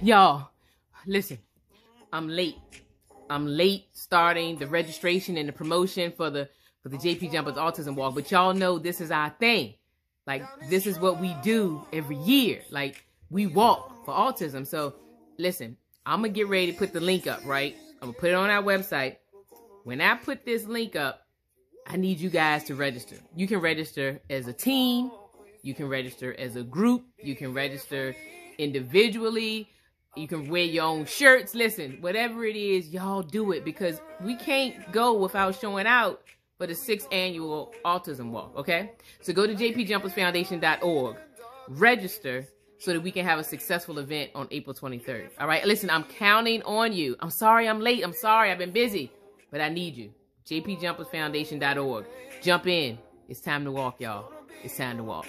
Y'all, listen, I'm late. I'm late starting the registration and the promotion for the for the JP Jumpers Autism Walk, but y'all know this is our thing. Like this is what we do every year. Like we walk for autism. So listen, I'm gonna get ready to put the link up, right? I'm gonna put it on our website. When I put this link up, I need you guys to register. You can register as a team, you can register as a group, you can register individually. You can wear your own shirts. Listen, whatever it is, y'all do it because we can't go without showing out for the sixth annual Autism Walk, okay? So go to jpjumpersfoundation.org, register so that we can have a successful event on April 23rd. All right, listen, I'm counting on you. I'm sorry I'm late. I'm sorry I've been busy, but I need you. jpjumpersfoundation.org. Jump in. It's time to walk, y'all. It's time to walk.